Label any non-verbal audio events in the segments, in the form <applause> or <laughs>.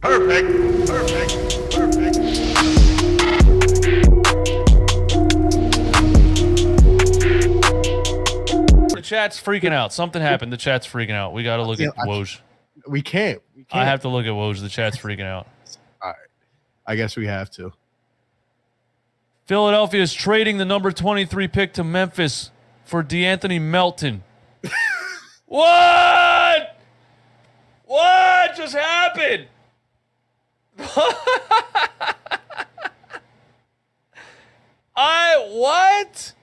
Perfect. Perfect. Perfect. The chat's freaking out. Something happened. The chat's freaking out. We got to look Yeah, at I- Woj. We can't. We can't. I have to look at Woj. The chat's freaking out. All right. I guess we have to. Philadelphia is trading the number 23 pick to Memphis for DeAnthony Melton. <laughs> what? What just happened? <laughs> I what?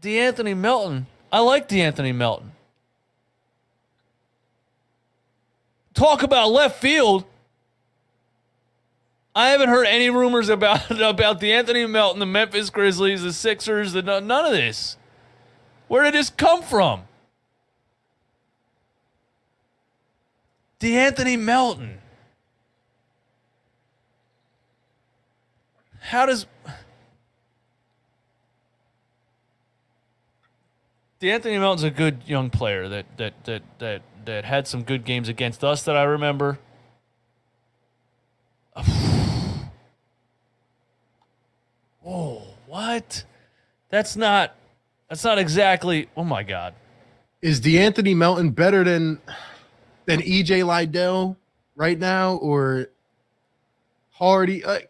DeAnthony Melton. I like DeAnthony Melton. Talk about left field. I haven't heard any rumors about <laughs> about DeAnthony Melton, the Memphis Grizzlies, the Sixers, the none of this. Where did this come from? DeAnthony Melton. How does DeAnthony Melton's a good young player that that that that that had some good games against us that I remember. <sighs> Whoa, what? That's not that's not exactly oh my god. Is DeAnthony Melton better than than EJ Liddell right now or Hardy? Uh,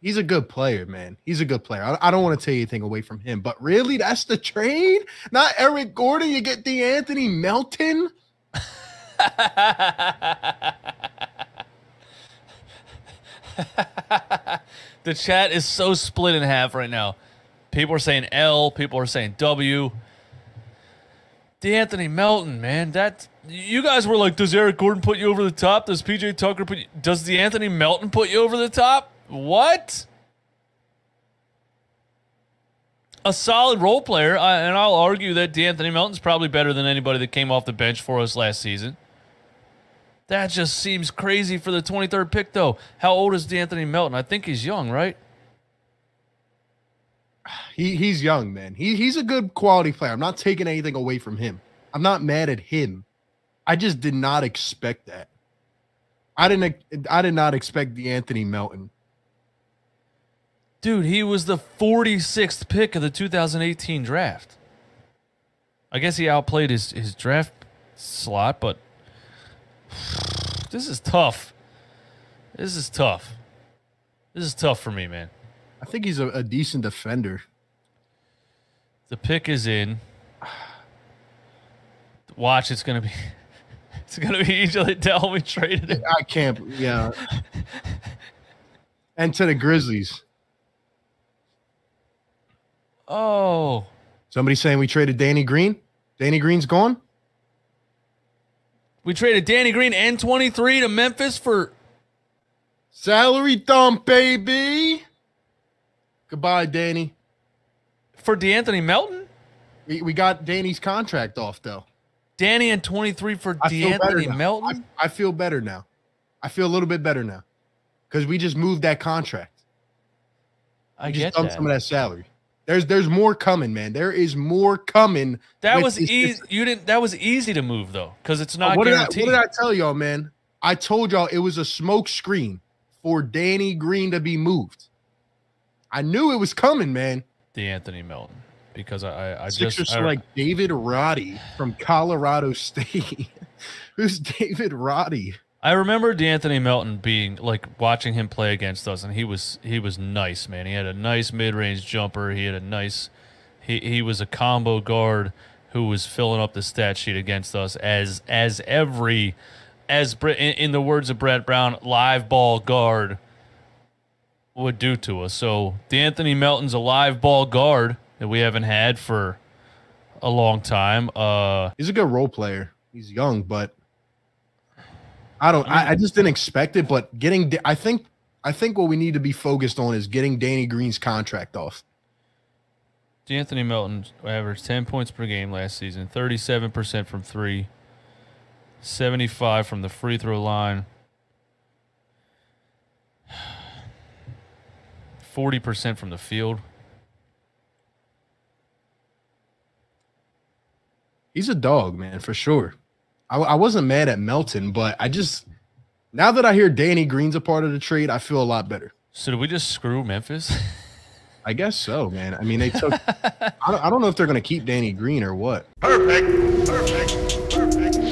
he's a good player, man. He's a good player. I, I don't want to take anything away from him, but really, that's the trade? Not Eric Gordon. You get DeAnthony Melton. <laughs> the chat is so split in half right now. People are saying L, people are saying W. DeAnthony Melton, man, that you guys were like, does Eric Gordon put you over the top? Does PJ Tucker put you, does DeAnthony Melton put you over the top? What? A solid role player, I, and I'll argue that DeAnthony Melton's probably better than anybody that came off the bench for us last season. That just seems crazy for the 23rd pick, though. How old is DeAnthony Melton? I think he's young, right? <sighs> He he's young, man. He he's a good quality player. I'm not taking anything away from him. I'm not mad at him. I just did not expect that. I didn't I did not expect DeAnthony Melton. Dude, he was the 46th pick of the 2018 draft. I guess he outplayed his, his draft slot, but <sighs> this is tough. This is tough. This is tough for me, man. I think he's a, a decent defender. The pick is in. Watch, it's gonna be it's gonna be easily tell we traded it. I can't. Yeah. and to the Grizzlies. Oh. Somebody saying we traded Danny Green. Danny Green's gone. We traded Danny Green and 23 to Memphis for Salary dump, baby. Goodbye, Danny. for DeAnthony Melton? We, we got Danny's contract off though. Danny and 23 for DeAnthony. Melton? I, I feel better now. I feel a little bit better now because we just moved that contract. I, We get just dumped that. some of that salary. There's there's more coming, man. There is more coming. That was easy. You didn't. That was easy to move though, because it's not what did, I, what did I tell y'all, man? I told y'all it was a smoke screen for Danny Green to be moved. I knew it was coming, man. DeAnthony Melton, because I, I, I Sixers just I, like David Roddy from Colorado <laughs> State. Who's David Roddy? I remember DeAnthony Melton being like watching him play against us, and he was he was nice, man. He had a nice mid range jumper. He had a nice. He he was a combo guard who was filling up the stat sheet against us as as every as in, in the words of Brett Brown, live ball guard would do to us. So DeAnthony Melton's a live ball guard that we haven't had for a long time. Uh, He's a good role player. He's young, but I don't. I, I just didn't expect it. But getting, I think, I think what we need to be focused on is getting Danny Green's contract off. DeAnthony Melton averaged 10 points per game last season, 37% from three, 75 from the free throw line, <sighs> 40% from the field. He's a dog, man, for sure. I, I wasn't mad at Melton, but I just now that I hear Danny Green's a part of the trade, I feel a lot better. So did we just screw Memphis? I guess so, man. I mean, they took. I don't, I don't know if they're going to keep Danny Green or what. Perfect, perfect. Perfect.